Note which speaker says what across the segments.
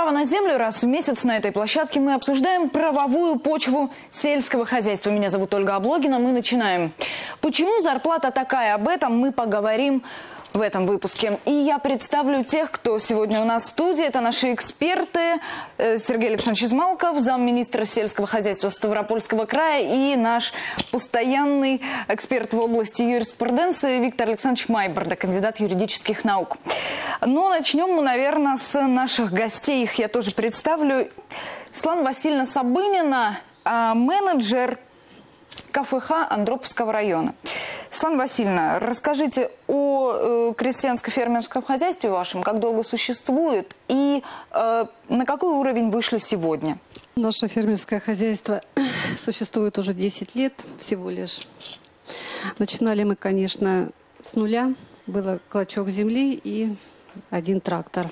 Speaker 1: Право на землю раз в месяц на этой площадке мы обсуждаем правовую почву сельского хозяйства. Меня зовут Ольга Облогина. Мы начинаем. Почему зарплата такая? Об этом мы поговорим в этом выпуске. И я представлю тех, кто сегодня у нас в студии. Это наши эксперты. Э, Сергей Александрович Измалков, замминистра сельского хозяйства Ставропольского края и наш постоянный эксперт в области юриспруденции Виктор Александрович Майборда, кандидат юридических наук. Но начнем мы, наверное, с наших гостей. Их я тоже представлю. Светлана Васильевна Сабынина, а, менеджер КФХ Андроповского района. Светлана Васильевна, расскажите о э, крестьянско-фермерском хозяйстве вашем, как долго существует и э, на какой уровень вышли сегодня?
Speaker 2: Наше фермерское хозяйство существует уже 10 лет всего лишь. Начинали мы, конечно, с нуля. Было клочок земли и один трактор.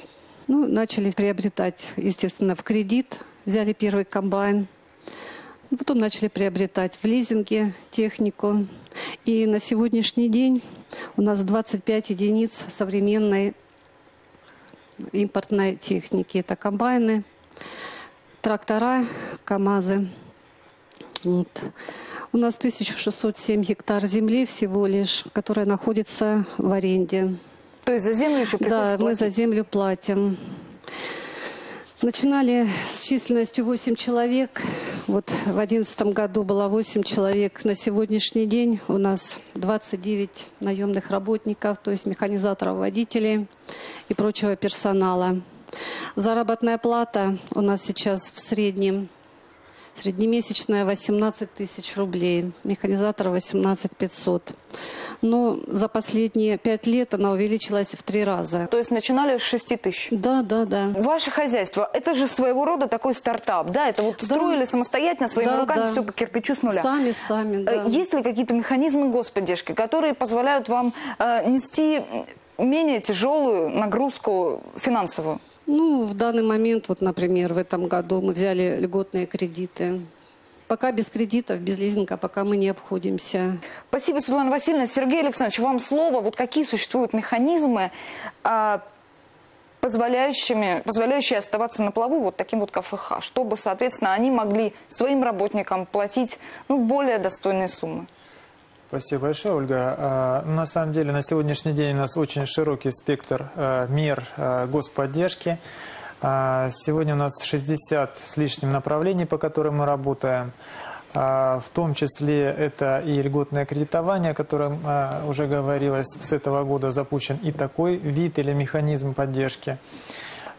Speaker 2: Ну, начали приобретать, естественно, в кредит. Взяли первый комбайн – Потом начали приобретать в лизинге технику. И на сегодняшний день у нас 25 единиц современной импортной техники. Это комбайны, трактора, КАМАЗы. Вот. У нас 1607 гектар земли всего лишь, которая находится в аренде.
Speaker 1: То есть за землю еще приходится
Speaker 2: Да, мы за землю платим. Начинали с численностью 8 человек. Вот в 2011 году было 8 человек. На сегодняшний день у нас 29 наемных работников, то есть механизаторов, водителей и прочего персонала. Заработная плата у нас сейчас в среднем Среднемесячная 18 тысяч рублей, механизатор 18 500. Но за последние пять лет она увеличилась в три раза.
Speaker 1: То есть начинали с 6 тысяч?
Speaker 2: Да, да, да.
Speaker 1: Ваше хозяйство, это же своего рода такой стартап, да? Это вот строили самостоятельно, своими
Speaker 2: Да,
Speaker 1: руками
Speaker 2: да.
Speaker 1: все по кирпичу с нуля?
Speaker 2: Сами, сами, да.
Speaker 1: Э, Есть ли какие-то механизмы господдержки, которые позволяют вам э, нести менее тяжелую нагрузку финансовую?
Speaker 2: Ну, в данный момент, вот, например, в этом году мы взяли льготные кредиты. Пока без кредитов, без лизинга, пока мы не обходимся.
Speaker 1: Спасибо, Светлана Васильевна. Сергей Александрович, вам слово. Вот какие существуют механизмы, а, позволяющими, позволяющие оставаться на плаву вот таким вот КФХ, чтобы, соответственно, они могли своим работникам платить ну, более достойные суммы?
Speaker 3: Спасибо большое, Ольга. А, На самом деле на сегодняшний день у нас очень широкий спектр а, мер господдержки. А, Сегодня у нас 60 с лишним направлений, по которым мы работаем. А, В том числе это и льготное кредитование, о котором а, уже говорилось, с этого года запущен и такой вид или механизм поддержки.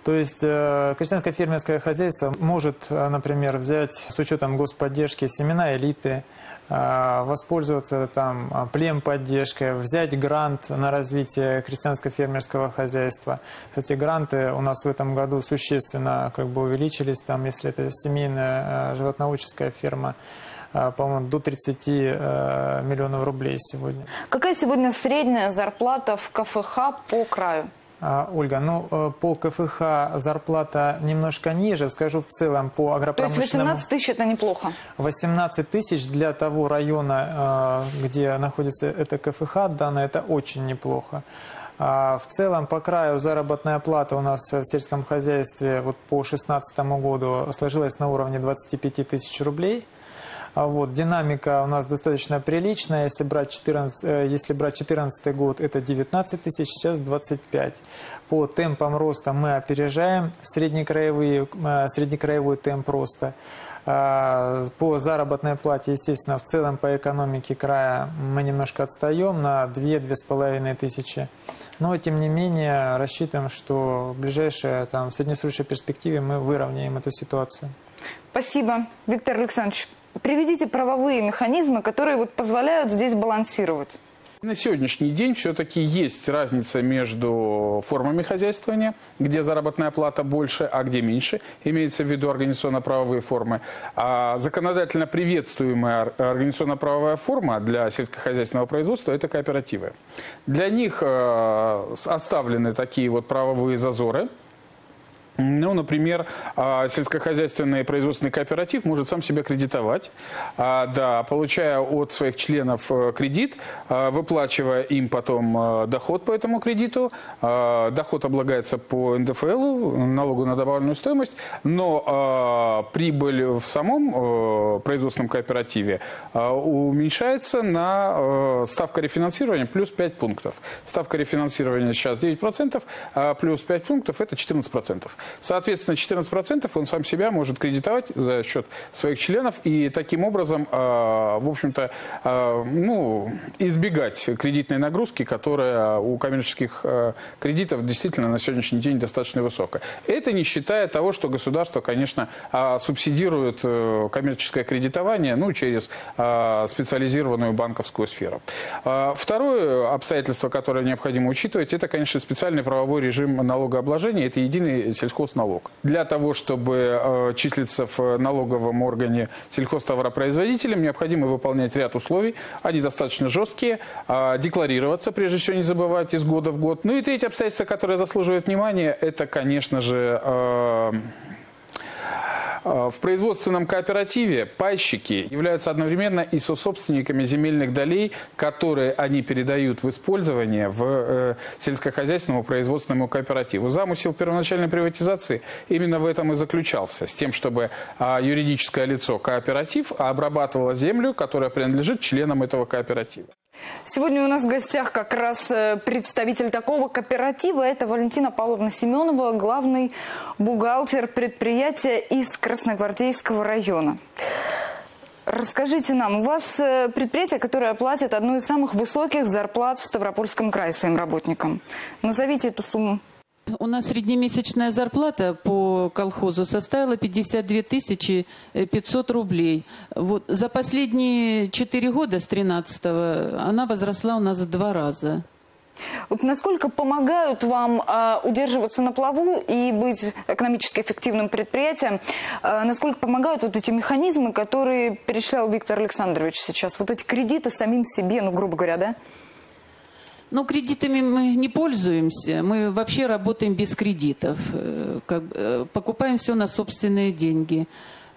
Speaker 3: То есть э, крестьянское фермерское хозяйство может, э, например, взять с учетом господдержки семена элиты, э, воспользоваться там э, плем поддержкой, взять грант на развитие крестьянско-фермерского хозяйства. Кстати, гранты у нас в этом году существенно как бы увеличились, там, если это семейная животноводческая ферма, по-моему, до 30 э, миллионов рублей сегодня.
Speaker 1: Какая сегодня средняя зарплата в КФХ по краю?
Speaker 3: А, Ольга, ну э, по КФХ зарплата немножко ниже, скажу в целом по
Speaker 1: То есть
Speaker 3: агропромышленному.
Speaker 1: 18 тысяч это неплохо.
Speaker 3: 18 тысяч для того района, э, где находится это КФХ, данное, это очень неплохо. А В целом по краю заработная плата у нас в сельском хозяйстве вот по 2016 году сложилась на уровне 25 тысяч рублей. А Вот, динамика у нас достаточно приличная. Если брать 14, э, если брать 14 год, это 19 тысяч, сейчас 25. По темпам роста мы опережаем среднекраевые, э, среднекраевой темп роста. А, По заработной плате, естественно, в целом по экономике края мы немножко отстаем на 2-2,5 тысячи. Но, тем не менее, рассчитываем, что в ближайшей, там, в среднесрочной перспективе мы выровняем эту ситуацию.
Speaker 1: Спасибо, Виктор Александрович. Приведите правовые механизмы, которые вот позволяют здесь балансировать.
Speaker 4: На сегодняшний день все-таки есть разница между формами хозяйствования, где заработная плата больше, а где меньше. Имеется в виду организационно-правовые формы. А законодательно приветствуемая ор- организационно-правовая форма для сельскохозяйственного производства – это кооперативы. Для них э, оставлены такие вот правовые зазоры, Ну, например, а, сельскохозяйственный производственный кооператив может сам себя кредитовать, а, да, получая от своих членов э, кредит, а, выплачивая им потом доход по этому кредиту. Доход облагается по НДФЛ, налогу на добавленную стоимость, но прибыль в самом э, производственном кооперативе уменьшается на ставка рефинансирования плюс 5 пунктов. Ставка рефинансирования сейчас 9%, а плюс 5 пунктов – это 14%. Соответственно, 14% он сам себя может кредитовать за счет своих членов и таким образом, а, в общем-то, а, ну, избегать кредитной нагрузки, которая у коммерческих а, кредитов действительно на сегодняшний день достаточно высокая. Это не считая того, что государство, конечно, субсидирует э, коммерческое кредитование ну, через специализированную банковскую сферу. Второе обстоятельство, которое необходимо учитывать, это, конечно, специальный правовой режим налогообложения. Это единый сельскохозяйственный сельхозналог. Для того, чтобы э, числиться в налоговом органе сельхозтоваропроизводителем, необходимо выполнять ряд условий. Они достаточно жесткие. Э, декларироваться, прежде всего, не забывать из года в год. Ну и третье обстоятельство, которое заслуживает внимания, это, конечно же, э, Э, в производственном кооперативе пайщики являются одновременно и сособственниками земельных долей, которые они передают в использование в э, сельскохозяйственному производственному кооперативу. Замысел первоначальной приватизации именно в этом и заключался, с тем, чтобы а, юридическое лицо кооператив обрабатывало землю, которая принадлежит членам этого кооператива.
Speaker 1: Сегодня у нас в гостях как раз э, представитель такого кооператива. Это Валентина Павловна Семенова, главный бухгалтер предприятия из Красногвардейского района. Расскажите нам, у вас э, предприятие, которое платит одну из самых высоких зарплат в Ставропольском крае своим работникам. Назовите эту сумму.
Speaker 5: У нас среднемесячная зарплата по колхозу составила 52 тысячи 500 рублей. Вот. За последние 4 года с 13 она возросла у нас в два раза.
Speaker 1: Вот насколько помогают вам э, удерживаться на плаву и быть экономически эффективным предприятием? Э, насколько помогают вот эти механизмы, которые перечислял Виктор Александрович сейчас? Вот эти кредиты самим себе, ну, грубо говоря, да?
Speaker 5: Ну, кредитами мы не пользуемся. Мы вообще работаем без кредитов. Э, как, э, покупаем все на собственные деньги.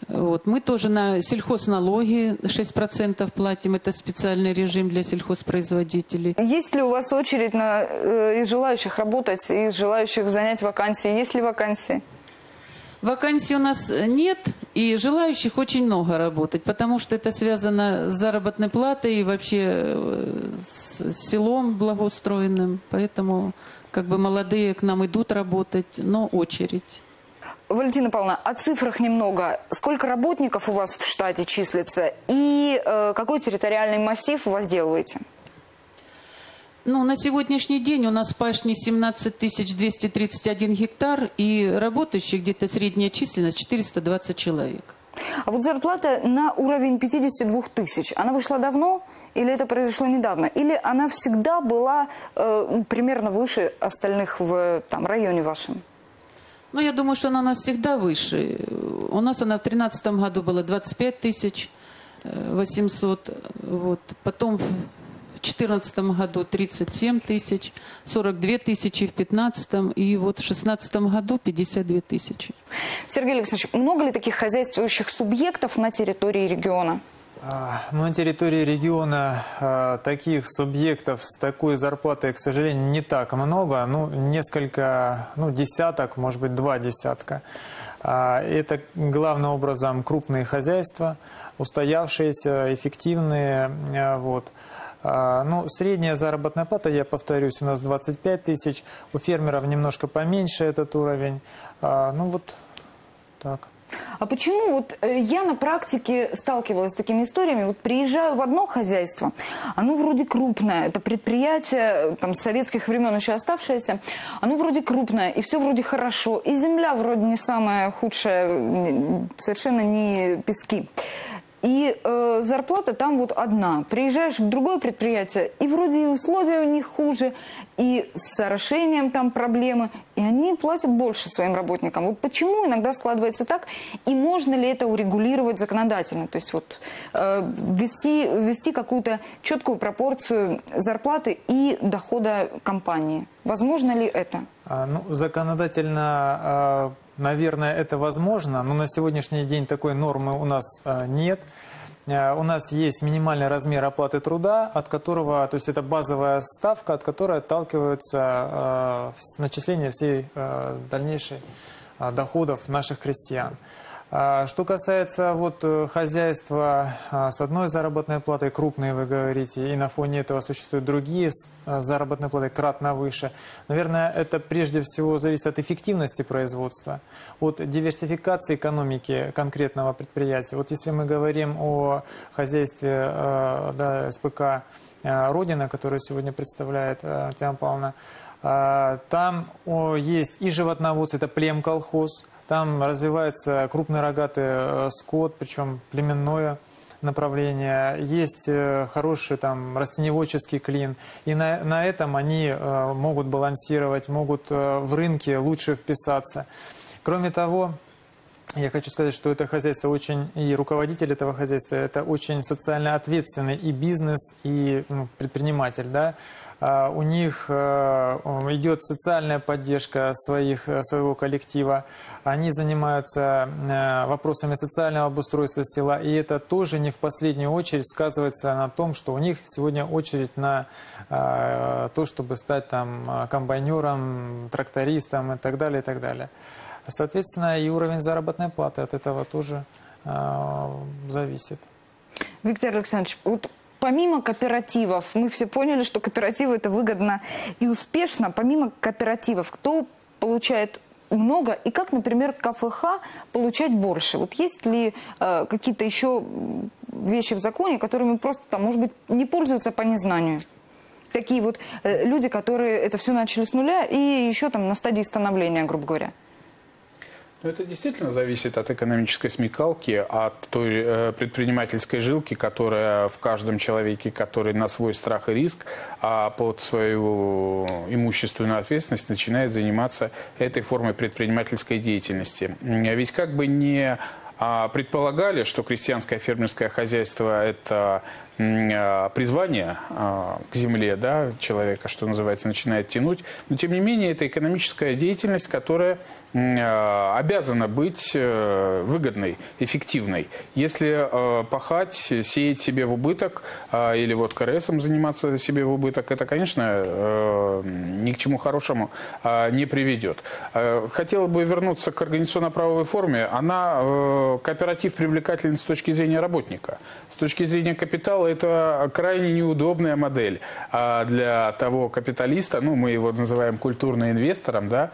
Speaker 5: Вот. Мы тоже на сельхозналоги 6% платим. Это специальный режим для сельхозпроизводителей.
Speaker 1: Есть ли у вас очередь на, э, из желающих работать, из желающих занять вакансии? Есть ли вакансии?
Speaker 5: Вакансий у нас нет, и желающих очень много работать, потому что это связано с заработной платой и вообще э, с селом благоустроенным. Поэтому как бы молодые к нам идут работать, но очередь.
Speaker 1: Валентина Павловна, о цифрах немного. Сколько работников у вас в штате числится и э, какой территориальный массив вы возделываете?
Speaker 5: Ну, на сегодняшний день у нас пашни 17 231 гектар и работающих где-то средняя численность 420 человек.
Speaker 1: А вот зарплата на уровень 52 тысяч, она вышла давно или это произошло недавно? Или она всегда была э, примерно выше остальных в там, районе вашем?
Speaker 5: Ну, я думаю, что она у нас всегда выше. У нас она в 2013 году была 25 тысяч 800. Э, вот. Потом 2014 году 37 тысяч, 42 тысячи в 2015 и вот в 2016 году 52 тысячи.
Speaker 1: Сергей Александрович, много ли таких хозяйствующих субъектов на территории региона?
Speaker 3: А, ну, на территории региона а, таких субъектов с такой зарплатой, к сожалению, не так много. Ну, несколько, ну, десяток, может быть, два десятка. А, это главным образом крупные хозяйства, устоявшиеся, эффективные. Вот. А, ну, средняя заработная плата, я повторюсь, у нас 25 тысяч. У фермеров немножко поменьше этот уровень. А, ну, вот так.
Speaker 1: А почему вот э, я на практике сталкивалась с такими историями? Вот приезжаю в одно хозяйство, оно вроде крупное, это предприятие там, с советских времен еще оставшееся, оно вроде крупное, и все вроде хорошо, и земля вроде не самая худшая, совершенно не пески. И э, зарплата там вот одна. Приезжаешь в другое предприятие, и вроде и условия у них хуже, и с орошением там проблемы, и они платят больше своим работникам. Вот почему иногда складывается так, и можно ли это урегулировать законодательно? То есть вот э, ввести, ввести какую-то четкую пропорцию зарплаты и дохода компании. Возможно ли это?
Speaker 3: А, ну, законодательно наверное, это возможно, но на сегодняшний день такой нормы у нас э, нет. Э, У нас есть минимальный размер оплаты труда, от которого, то есть это базовая ставка, от которой отталкиваются э, начисления всей дальнейшей доходов наших крестьян. А Что касается вот э, хозяйства а, с одной заработной платой, крупные вы говорите, и на фоне этого существуют другие с а, заработной платой кратно выше, наверное, это прежде всего зависит от эффективности производства, от диверсификации экономики конкретного предприятия. Вот если мы говорим о хозяйстве да, СПК «Родина», которую сегодня представляет Татьяна Павловна, там есть и животноводцы, это племколхоз, там развивается крупный рогатый э, скот, причем племенное направление. Есть э, хороший там растеневодческий клин. И на, на этом они э, могут балансировать, могут в рынке лучше вписаться. Кроме того, я хочу сказать, что это хозяйство очень, и руководитель этого хозяйства, это очень социально ответственный и бизнес, и ну, предприниматель, да. А, У них э, идет социальная поддержка своих, э, своего коллектива. Они занимаются э, вопросами социального обустройства села. И это тоже не в последнюю очередь сказывается на том, что у них сегодня очередь на то, чтобы стать там комбайнером, трактористом и так далее, и так далее. Соответственно, и уровень заработной платы от этого тоже зависит.
Speaker 1: Виктор Александрович, помимо кооперативов, мы все поняли, что кооперативы это выгодно и успешно. Помимо кооперативов, кто получает много и как, например, КФХ получать больше? Вот есть ли э, какие-то еще вещи в законе, которыми просто там, может быть, не пользуются по незнанию? Такие вот э, люди, которые это все начали с нуля и еще там на стадии становления, грубо говоря.
Speaker 4: Ну, это действительно зависит от экономической смекалки, от той э, предпринимательской жилки, которая в каждом человеке, который на свой страх и риск, а под свою имущественную ответственность начинает заниматься этой формой предпринимательской деятельности. Ведь как бы не предполагали, что крестьянское фермерское хозяйство – это а, призвание а, к земле да, человека, что называется, начинает тянуть. Но, тем не менее, это экономическая деятельность, которая а, обязана быть э, выгодной, эффективной. Если э, пахать, сеять себе в убыток а, или вот КРСом заниматься себе в убыток, это, конечно, э, ни к чему хорошему а, не приведет. Э, Хотела бы вернуться к организационно-правовой форме. Она, э, кооператив привлекателен с точки зрения работника. С точки зрения капитала это крайне неудобная модель а для того капиталиста, ну мы его называем культурным инвестором, да,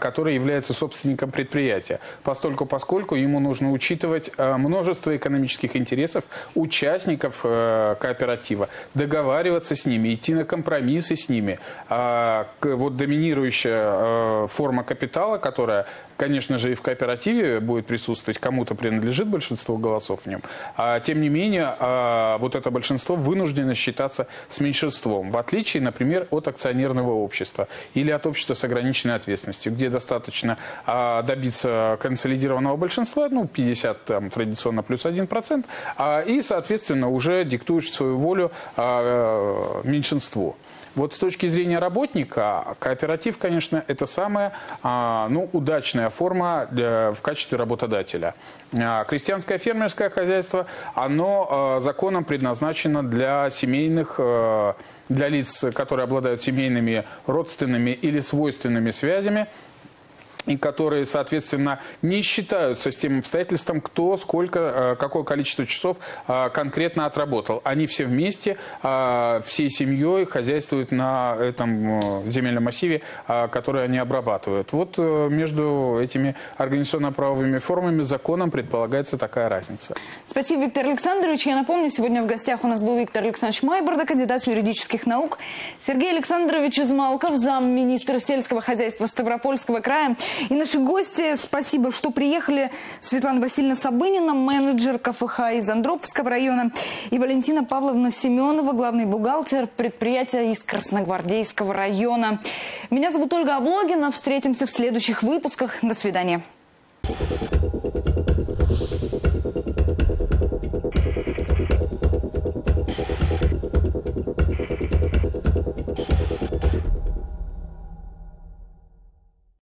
Speaker 4: который является собственником предприятия. Постольку, поскольку ему нужно учитывать а, множество экономических интересов участников э, кооператива, договариваться с ними, идти на компромиссы с ними. А, Вот доминирующая э, форма капитала, которая конечно же, и в кооперативе будет присутствовать, кому-то принадлежит большинство голосов в нем. А, тем не менее, а, вот это большинство вынуждено считаться с меньшинством, в отличие, например, от акционерного общества или от общества с ограниченной ответственностью, где достаточно а, добиться консолидированного большинства, ну, 50 там, традиционно плюс 1%, а, и, соответственно, уже диктуешь свою волю а, меньшинству. Вот с точки зрения работника, кооператив, конечно, это самая а, ну, удачная форма для- в качестве работодателя. А, Крестьянское фермерское хозяйство, оно а, законом предназначено для семейных, для лиц, которые обладают семейными, родственными или свойственными связями, и которые, соответственно, не считаются с тем обстоятельством, кто сколько, э, какое количество часов э, конкретно отработал. Они все вместе, э, всей семьей хозяйствуют на этом земельном массиве, который они обрабатывают. Вот между этими организационно-правовыми формами законом предполагается такая разница.
Speaker 1: Спасибо, Виктор Александрович. Я напомню, сегодня в гостях у нас был Виктор Александрович Майборда, кандидат юридических наук, Сергей Александрович Измалков, замминистра сельского хозяйства Ставропольского края. И наши гости, спасибо, что приехали. Светлана Васильевна Сабынина, менеджер КФХ из Андроповского района, и Валентина Павловна Семенова, главный бухгалтер предприятия из Красногвардейского района. Меня зовут Ольга Облогина. Встретимся в следующих выпусках. До свидания.